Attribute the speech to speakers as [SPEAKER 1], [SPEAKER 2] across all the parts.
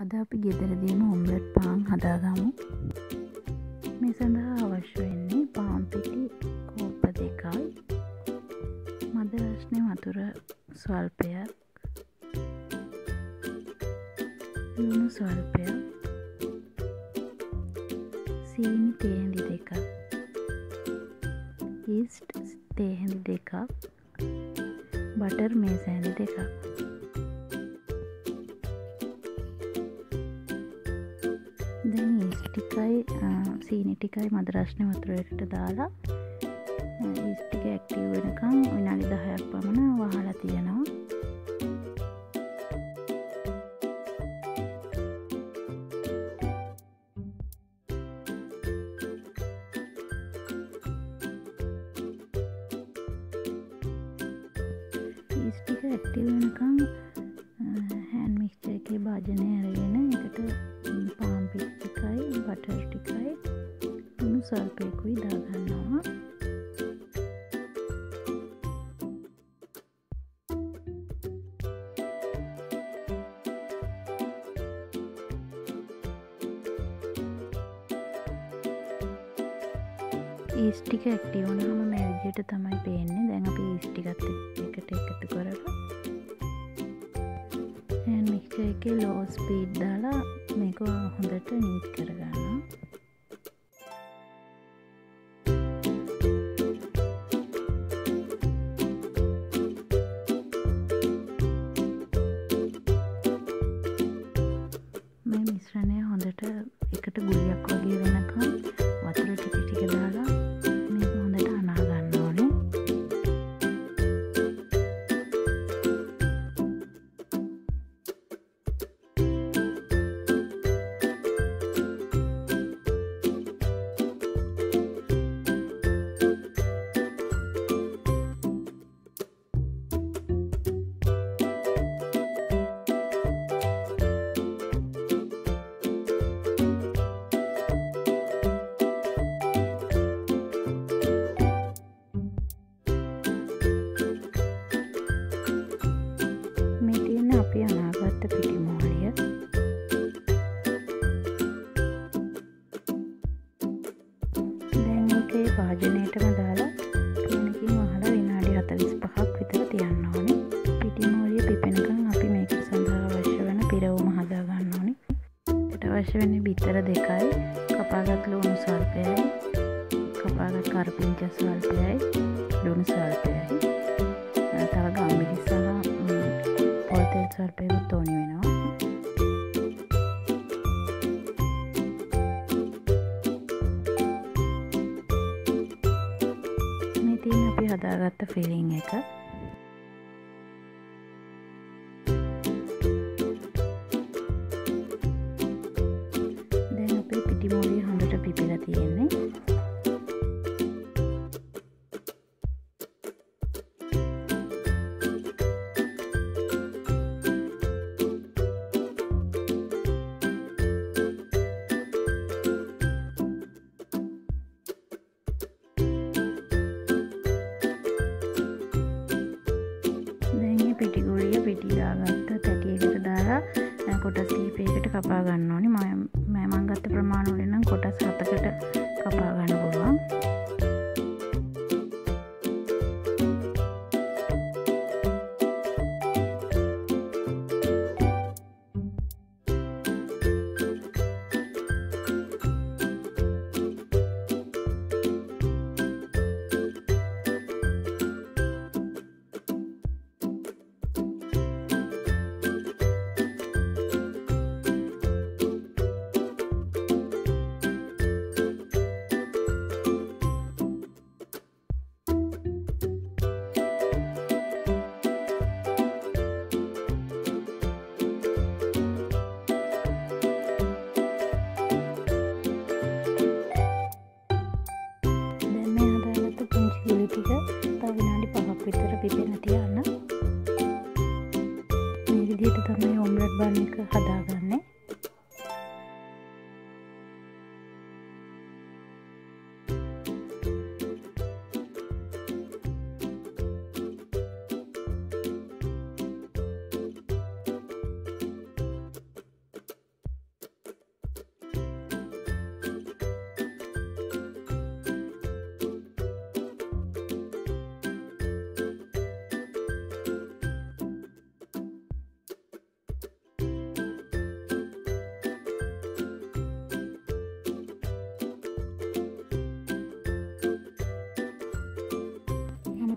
[SPEAKER 1] අද අපි ගෙදරදීම ඔම්ලට් පාන් හදාගමු. මේ සඳහා අවශ්‍ය වෙන්නේ පාම්පිටි කෝප්ප දෙකයි. මද රශ්නය වතුර ස්වල්පයක්. ලුණු ස්වල්පයක්. සීනි තේන්දි දෙකක්. ඊස්ට් තේහෙඳි දෙකක්. බටර් මේසෑඳි දෙකක්. ටිකයි සීනි ටිකයි මදරශ්නය වතුරයට දාලා ඉස්ටික ඇක්ටව වෙනකම් විනාඩි දහයක් පමණ වහලා තියෙනවා. ඉස්ටික ඇක්ටව වෙනකම් සල්පයකුයි දාගන්නවා ඒස්ටික ඇක්ටිවුණ හම මැවිදියට තමයි පේන්නේ. දැන් අපි ඊස්ටිකත් එකට එකතු කරලා. මික්ෂ එක ලෝස් පීඩ් දාලා මේක හොඳට නීට් කරගන්න එකට ගුලියක් භාජනයටම දාලා පිනකින් වහලා විනාඩි හතලිස් පහක් විතර තියන්න ඕනේ. පිටිමෝලිය පිපෙනකම් අපි මේක සඳහා අවශ්‍ය වන පිරවුම හදාගන්න ඕනේ. එට අවශ්‍ය වෙන බිත්තර දෙකයි. කපාගත් ලුණු ස්වල්පයයි කපාගත් කරපිංච ස්වල්පයයි ලුණු ස්වල්පයයි තව ගම්මිහි සහ පොල්තෙල් ස්වල්පයකුත් ඕනි වෙනවා. හදාගත්ත ෆිලිං එක. තැටියකට දාලා කොටස් කීපයකට කපා ගන්න ඕනි. මෑමන් ගත්ත ප්‍රමාණවලනම් කොටස් හතකට කපා ගන්න පුළුවන්. විතර පිපෙන තියන්න. මේ විදිහට තමයි ඔම්ලට් බන් එක හදාගන්නේ.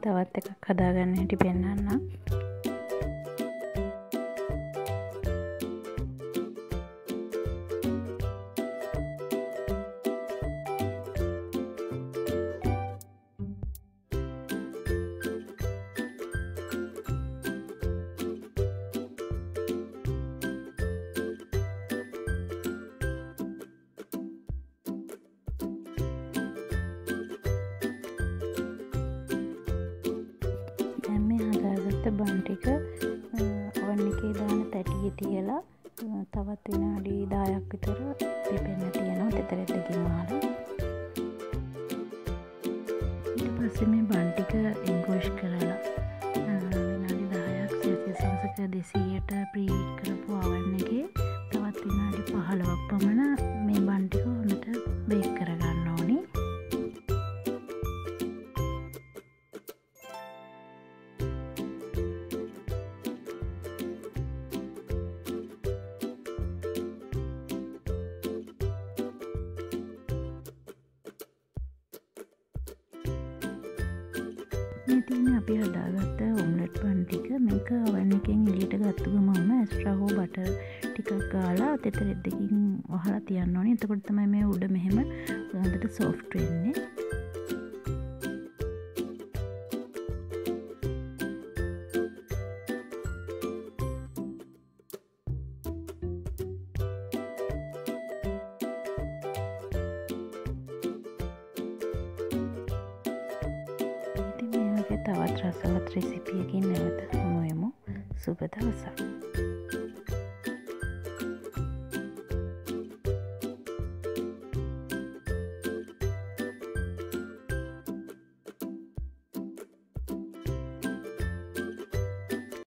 [SPEAKER 1] තවත් එකක් හදාගන්න හැටි පෙන්න්න බන්ටික ඔවන් එකේ දාන තැටිය තියලා තවත් විනාඩි දායක් විතර පිපෙන්න්න තියෙනවා තෙතරෙත්තකින් වාල ඊට පස්සේ මේ බන්ටික ඉංගෝෂ් කරලා විනාඩි දායක් සෙසිසංසක දෙසීයට ප්‍රීට් කරපු අවන්න එක තවත් විනාඩි පහළවක් පමණ මේ බන්ටික හොඳට බේක් ඉතින් අපි හදාගත්ත ඔම්ලට් පන්ටික මේක අවන්න එකෙන් එලියට ගත්තුග මම ඇස්ට්‍රහෝ බට ටිකක් ගාලා අතෙත රෙද්දකින් වහලා තියන්න ඕනේ. එතකොට තමයි මේ උඩ මෙහෙම හොඳට සෝෆ්ට් තවත් රසවත් රෙසිපියකින් නැවත හමුවමු. සුබ දවසක්.